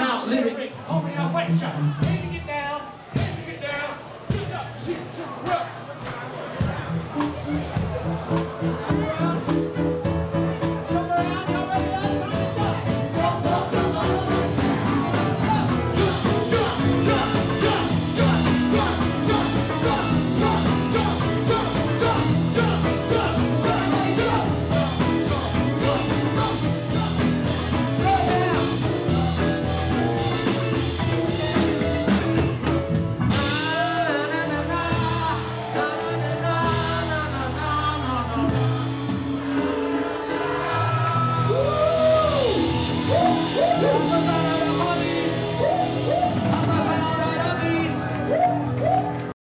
out lyrics. Homie, I wet ya.